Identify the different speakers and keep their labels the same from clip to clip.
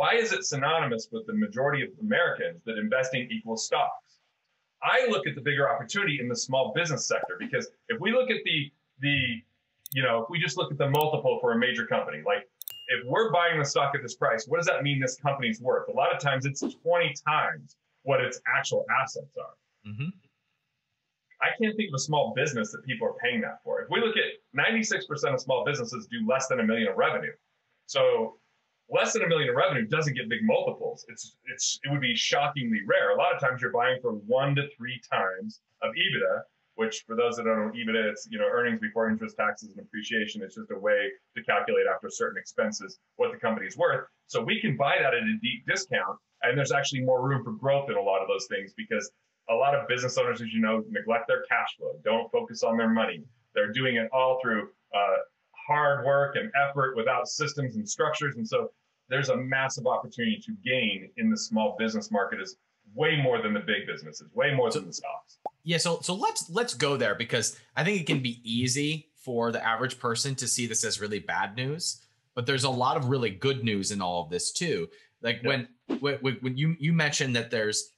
Speaker 1: why is it synonymous with the majority of Americans that investing equals stocks? I look at the bigger opportunity in the small business sector because if we look at the the you know, if we just look at the multiple for a major company, like if we're buying the stock at this price, what does that mean this company's worth? A lot of times it's 20 times what its actual assets are. Mm-hmm. I can't think of a small business that people are paying that for. If we look at 96% of small businesses do less than a million of revenue. So less than a million of revenue doesn't get big multiples. It's it's it would be shockingly rare. A lot of times you're buying for one to three times of EBITDA, which for those that don't know EBITDA, it's you know earnings before interest, taxes, and appreciation. It's just a way to calculate after certain expenses what the company is worth. So we can buy that at a deep discount, and there's actually more room for growth in a lot of those things because a lot of business owners, as you know, neglect their cash flow, don't focus on their money. They're doing it all through uh, hard work and effort without systems and structures. And so there's a massive opportunity to gain in the small business market is way more than the big businesses, way more so, than the stocks.
Speaker 2: Yeah, so so let's let's go there because I think it can be easy for the average person to see this as really bad news, but there's a lot of really good news in all of this too. Like yeah. when, when when you you mentioned that there's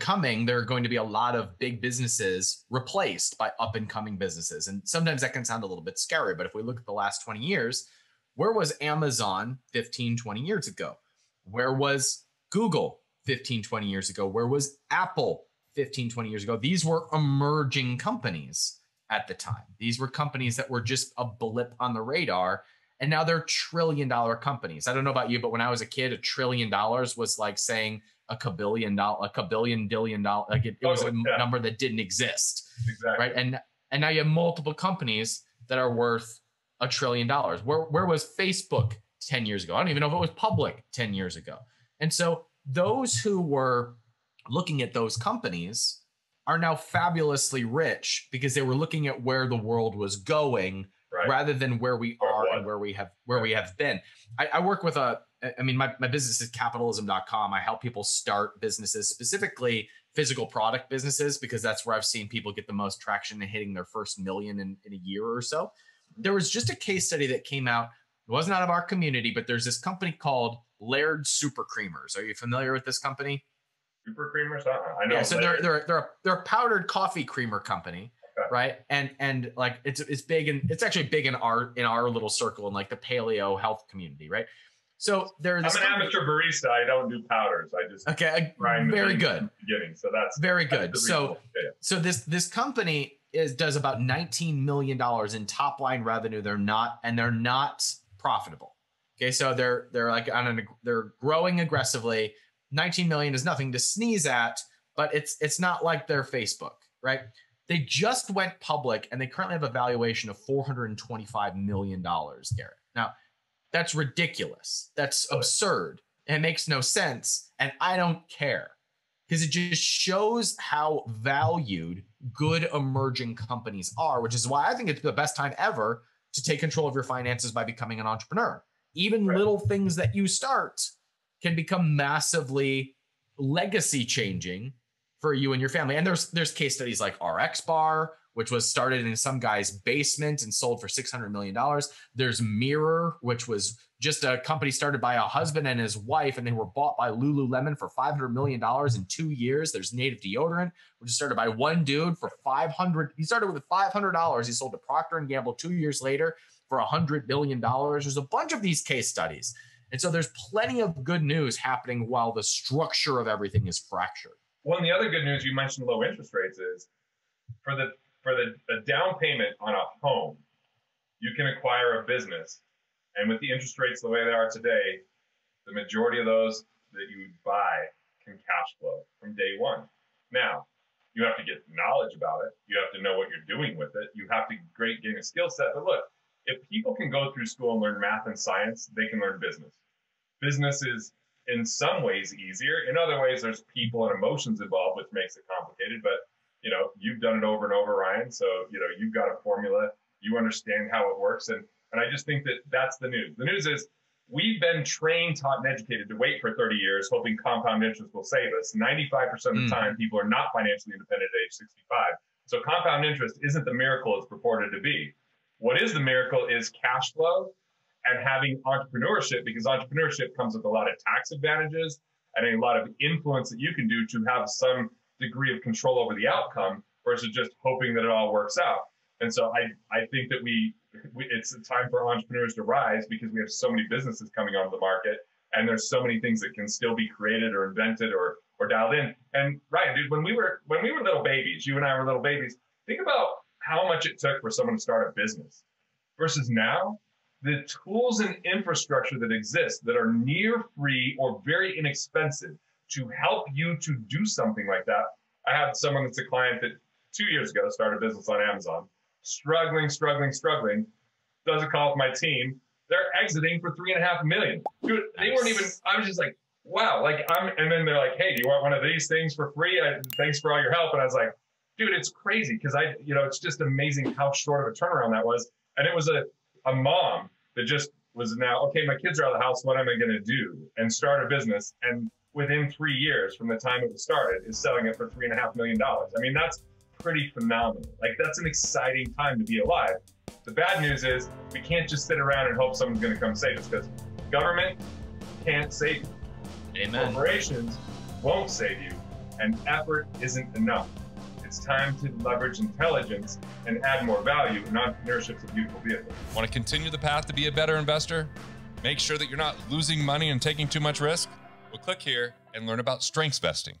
Speaker 2: coming, there are going to be a lot of big businesses replaced by up and coming businesses. And sometimes that can sound a little bit scary. But if we look at the last 20 years, where was Amazon 15, 20 years ago? Where was Google 15, 20 years ago? Where was Apple 15, 20 years ago? These were emerging companies at the time. These were companies that were just a blip on the radar. And now they're trillion dollar companies. I don't know about you, but when I was a kid, a trillion dollars was like saying a kabillion dollar, a kabillion billion dollar. Like it, it was a oh, yeah. number that didn't exist. Exactly. Right. And and now you have multiple companies that are worth a trillion dollars. Where where was Facebook 10 years ago? I don't even know if it was public 10 years ago. And so those who were looking at those companies are now fabulously rich because they were looking at where the world was going right. rather than where we are and where we have where right. we have been. I, I work with a I mean, my, my business is capitalism.com. I help people start businesses, specifically physical product businesses, because that's where I've seen people get the most traction and hitting their first million in, in a year or so. There was just a case study that came out. It wasn't out of our community, but there's this company called Laird Super Creamers. Are you familiar with this company?
Speaker 1: Super Creamers? I know.
Speaker 2: Yeah, so they're, they're, they're, a, they're a powdered coffee creamer company. Okay. Right. And and like it's it's big and it's actually big in our in our little circle in like the paleo health community, right? So there's.
Speaker 1: I'm an amateur barista. I don't do powders. I just
Speaker 2: okay. Very good.
Speaker 1: Beginning, so that's
Speaker 2: very good. That's so so this this company is does about 19 million dollars in top line revenue. They're not and they're not profitable. Okay, so they're they're like on an they're growing aggressively. 19 million is nothing to sneeze at, but it's it's not like their Facebook, right? They just went public and they currently have a valuation of 425 million dollars, Garrett. Now that's ridiculous. That's absurd. It makes no sense. And I don't care because it just shows how valued good emerging companies are, which is why I think it's the best time ever to take control of your finances by becoming an entrepreneur. Even right. little things that you start can become massively legacy changing for you and your family. And there's there's case studies like RX Bar, which was started in some guy's basement and sold for $600 million. There's Mirror, which was just a company started by a husband and his wife, and they were bought by Lululemon for $500 million in two years. There's Native Deodorant, which was started by one dude for 500. He started with $500. He sold to Procter and Gamble two years later for $100 billion. There's a bunch of these case studies. And so there's plenty of good news happening while the structure of everything is fractured.
Speaker 1: One of the other good news you mentioned low interest rates is for the for the a down payment on a home, you can acquire a business. And with the interest rates the way they are today, the majority of those that you buy can cash flow from day one. Now, you have to get knowledge about it. You have to know what you're doing with it. You have to great gain a skill set. But look, if people can go through school and learn math and science, they can learn business. Business is in some ways easier. In other ways, there's people and emotions involved, which makes it complicated. But you know, you've done it over and over, Ryan. So, you know, you've got a formula, you understand how it works. And, and I just think that that's the news. The news is we've been trained, taught, and educated to wait for 30 years, hoping compound interest will save us. 95% of the mm. time, people are not financially independent at age 65. So compound interest isn't the miracle it's purported to be. What is the miracle is cash flow and having entrepreneurship because entrepreneurship comes with a lot of tax advantages and a lot of influence that you can do to have some degree of control over the outcome versus just hoping that it all works out. And so I, I think that we, we it's time for entrepreneurs to rise because we have so many businesses coming onto the market and there's so many things that can still be created or invented or or dialed in. And Ryan, dude, when we were when we were little babies, you and I were little babies, think about how much it took for someone to start a business versus now the tools and infrastructure that exist that are near free or very inexpensive to help you to do something like that. I have someone that's a client that two years ago started a business on Amazon, struggling, struggling, struggling, does a call with my team. They're exiting for three and a half million. Dude, they weren't even, I was just like, wow. Like, I'm, and then they're like, hey, do you want one of these things for free? I, thanks for all your help. And I was like, dude, it's crazy because I, you know, it's just amazing how short of a turnaround that was. And it was a, a mom that just was now, okay, my kids are out of the house. What am I going to do? And start a business. And within three years from the time it was started, is selling it for three and a half million dollars. I mean, that's pretty phenomenal. Like, that's an exciting time to be alive. The bad news is we can't just sit around and hope someone's going to come save us because government can't save you.
Speaker 2: Amen.
Speaker 1: Corporations won't save you, and effort isn't enough. It's time to leverage intelligence and add more value. And entrepreneurship's a beautiful vehicle.
Speaker 3: Want to continue the path to be a better investor? Make sure that you're not losing money and taking too much risk? Click here and learn about strengths vesting.